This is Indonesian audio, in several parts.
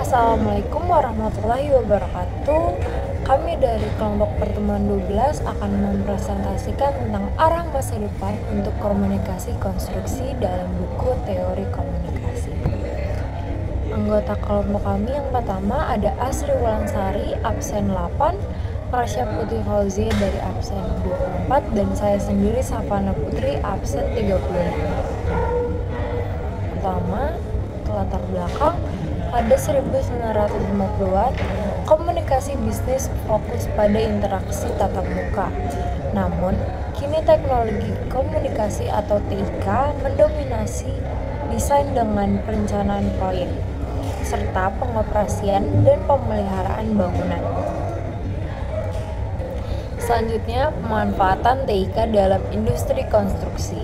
Assalamualaikum warahmatullahi wabarakatuh. Kami dari kelompok pertemuan 12 akan mempresentasikan tentang arah masa depan untuk komunikasi konstruksi dalam buku teori komunikasi. Anggota kelompok kami yang pertama ada Asri Wulansari, absen 8, Rasya Putri Fauzi dari absen 24, dan saya sendiri Safana Putri, absen 35. Pertama, latar belakang pada 1950-an, komunikasi bisnis fokus pada interaksi tatap muka. Namun, kini teknologi komunikasi atau TIK mendominasi desain dengan perencanaan proyek, serta pengoperasian dan pemeliharaan bangunan. Selanjutnya, pemanfaatan TIK dalam industri konstruksi.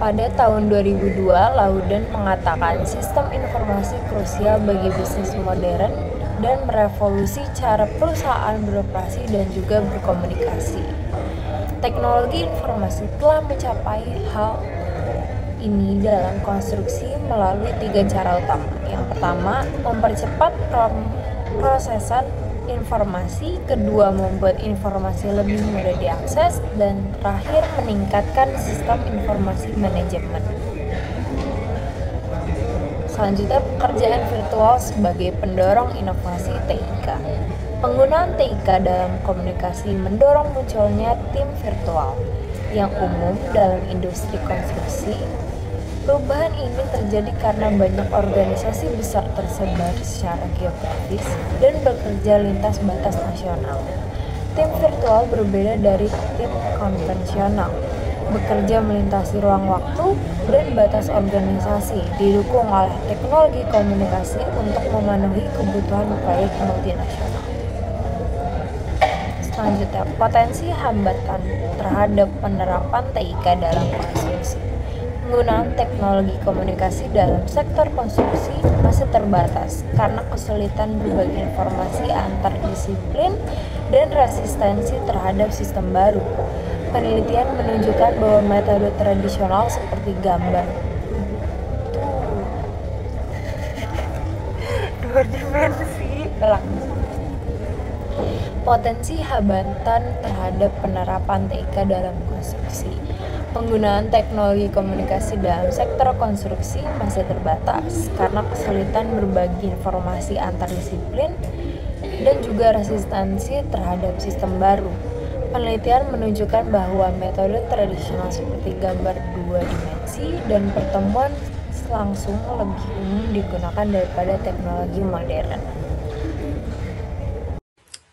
Pada tahun 2002, Lauden mengatakan sistem informasi krusial bagi bisnis modern dan merevolusi cara perusahaan beroperasi dan juga berkomunikasi. Teknologi informasi telah mencapai hal ini dalam konstruksi melalui tiga cara utama. Yang pertama, mempercepat prosesan informasi, kedua membuat informasi lebih mudah diakses, dan terakhir meningkatkan sistem informasi manajemen. Selanjutnya, pekerjaan virtual sebagai pendorong inovasi TIK. Penggunaan TIK dalam komunikasi mendorong munculnya tim virtual yang umum dalam industri konstruksi Perubahan ini terjadi karena banyak organisasi besar tersebar secara geografis dan bekerja lintas batas nasional. Tim virtual berbeda dari tim konvensional, bekerja melintasi ruang waktu dan batas organisasi, didukung oleh teknologi komunikasi untuk memenuhi kebutuhan proyek multinasional. Selanjutnya, potensi hambatan terhadap penerapan TIK dalam konstruksi penggunaan teknologi komunikasi dalam sektor konstruksi masih terbatas karena kesulitan berbagi informasi antar disiplin dan resistensi terhadap sistem baru. Penelitian menunjukkan bahwa metode tradisional seperti gambar dua dimensi. Potensi hambatan terhadap penerapan TIK dalam konstruksi Penggunaan teknologi komunikasi dalam sektor konstruksi masih terbatas karena kesulitan berbagi informasi antar disiplin dan juga resistensi terhadap sistem baru. Penelitian menunjukkan bahwa metode tradisional seperti gambar dua dimensi dan pertemuan langsung lebih umum digunakan daripada teknologi modern.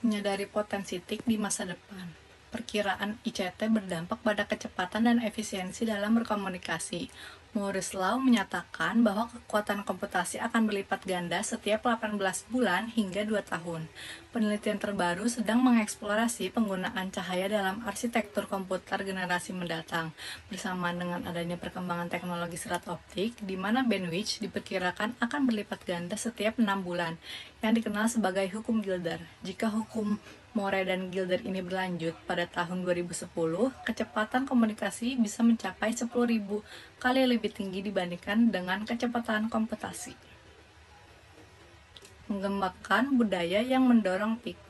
Menyadari potensi TIK di masa depan perkiraan ICT berdampak pada kecepatan dan efisiensi dalam berkomunikasi. Morris Law menyatakan bahwa kekuatan komputasi akan berlipat ganda setiap 18 bulan hingga 2 tahun. Penelitian terbaru sedang mengeksplorasi penggunaan cahaya dalam arsitektur komputer generasi mendatang, bersama dengan adanya perkembangan teknologi serat optik, di mana bandwidth diperkirakan akan berlipat ganda setiap 6 bulan, yang dikenal sebagai hukum Gilder. Jika hukum More dan Gilder ini berlanjut pada tahun 2010, kecepatan komunikasi bisa mencapai 10.000 kali lebih tinggi dibandingkan dengan kecepatan komputasi. Mengembangkan budaya yang mendorong TIK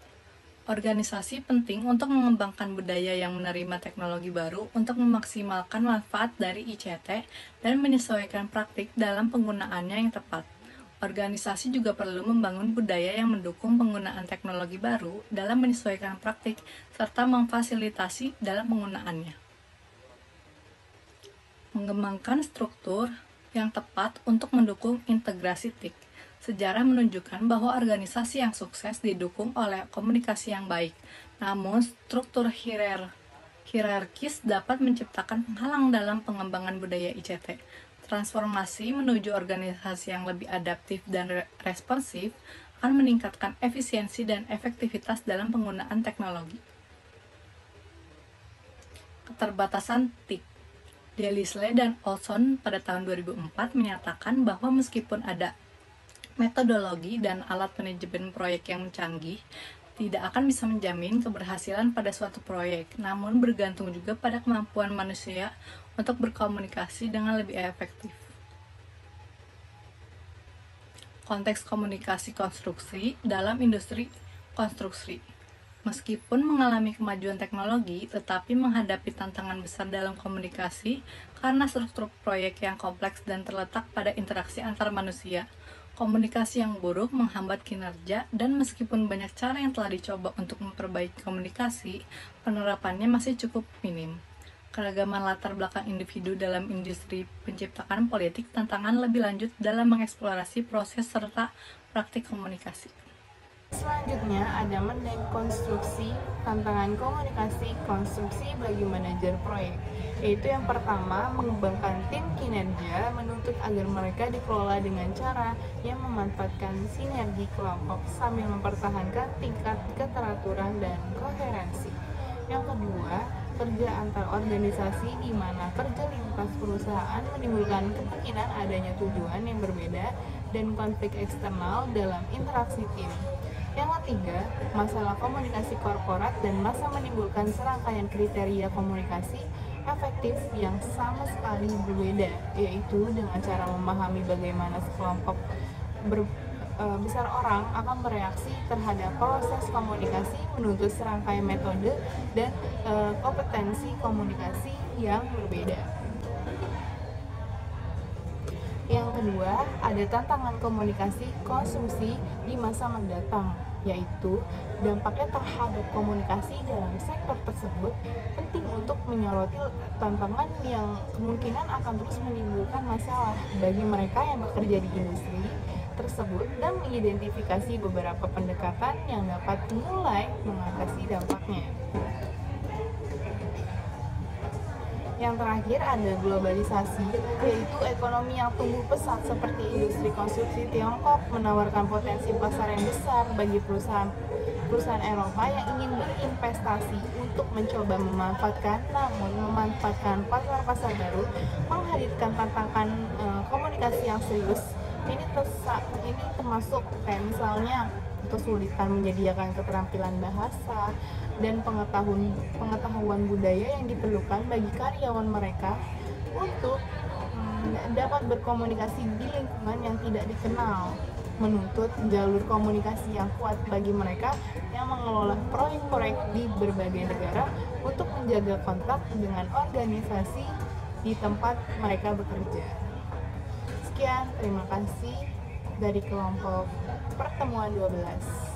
Organisasi penting untuk mengembangkan budaya yang menerima teknologi baru untuk memaksimalkan manfaat dari ICT dan menyesuaikan praktik dalam penggunaannya yang tepat. Organisasi juga perlu membangun budaya yang mendukung penggunaan teknologi baru dalam menyesuaikan praktik serta memfasilitasi dalam penggunaannya. Mengembangkan struktur yang tepat untuk mendukung integrasi TIK. Sejarah menunjukkan bahwa organisasi yang sukses didukung oleh komunikasi yang baik, namun struktur hierar hierarkis dapat menciptakan penghalang dalam pengembangan budaya ICT Transformasi menuju organisasi yang lebih adaptif dan responsif akan meningkatkan efisiensi dan efektivitas dalam penggunaan teknologi. Keterbatasan TIK Delisle dan Olson pada tahun 2004 menyatakan bahwa meskipun ada metodologi dan alat manajemen proyek yang canggih, tidak akan bisa menjamin keberhasilan pada suatu proyek, namun bergantung juga pada kemampuan manusia untuk berkomunikasi dengan lebih efektif. konteks komunikasi konstruksi dalam industri konstruksi. Meskipun mengalami kemajuan teknologi, tetapi menghadapi tantangan besar dalam komunikasi karena struktur proyek yang kompleks dan terletak pada interaksi antar manusia. Komunikasi yang buruk menghambat kinerja, dan meskipun banyak cara yang telah dicoba untuk memperbaiki komunikasi, penerapannya masih cukup minim. Keragaman latar belakang individu dalam industri penciptakan politik tantangan lebih lanjut dalam mengeksplorasi proses serta praktik komunikasi. Selanjutnya ada mendekonstruksi tantangan komunikasi konstruksi bagi manajer proyek. Yaitu yang pertama mengembangkan tim kinerja menuntut agar mereka dikelola dengan cara yang memanfaatkan sinergi kelompok sambil mempertahankan tingkat keteraturan dan koherensi. Yang kedua kerja antar organisasi di mana kerja lintas perusahaan menimbulkan kemungkinan adanya tujuan yang berbeda dan konflik eksternal dalam interaksi tim yang ketiga, masalah komunikasi korporat dan masa menimbulkan serangkaian kriteria komunikasi efektif yang sama sekali berbeda, yaitu dengan cara memahami bagaimana sekelompok ber, e, besar orang akan bereaksi terhadap proses komunikasi menuntut serangkaian metode dan e, kompetensi komunikasi yang berbeda. Yang kedua, ada tantangan komunikasi konsumsi di masa mendatang yaitu dampaknya terhadap komunikasi dalam sektor tersebut penting untuk menyoroti tantangan yang kemungkinan akan terus menimbulkan masalah bagi mereka yang bekerja di industri tersebut dan mengidentifikasi beberapa pendekatan yang dapat mulai mengatasi dampaknya. Yang terakhir ada globalisasi, yaitu ekonomi yang tumbuh pesat seperti industri konstruksi Tiongkok menawarkan potensi pasar yang besar bagi perusahaan perusahaan Eropa yang ingin berinvestasi untuk mencoba memanfaatkan namun memanfaatkan pasar-pasar baru menghadirkan tantangan e, komunikasi yang serius ini tersa, ini termasuk kayak misalnya kesulitan menyediakan keterampilan bahasa dan pengetahuan pengetahuan budaya yang diperlukan bagi karyawan mereka untuk hmm, dapat berkomunikasi di lingkungan yang tidak dikenal menuntut jalur komunikasi yang kuat bagi mereka yang mengelola proyek-proyek di berbagai negara untuk menjaga kontak dengan organisasi di tempat mereka bekerja. Sekian, terima kasih dari kelompok pertemuan 12.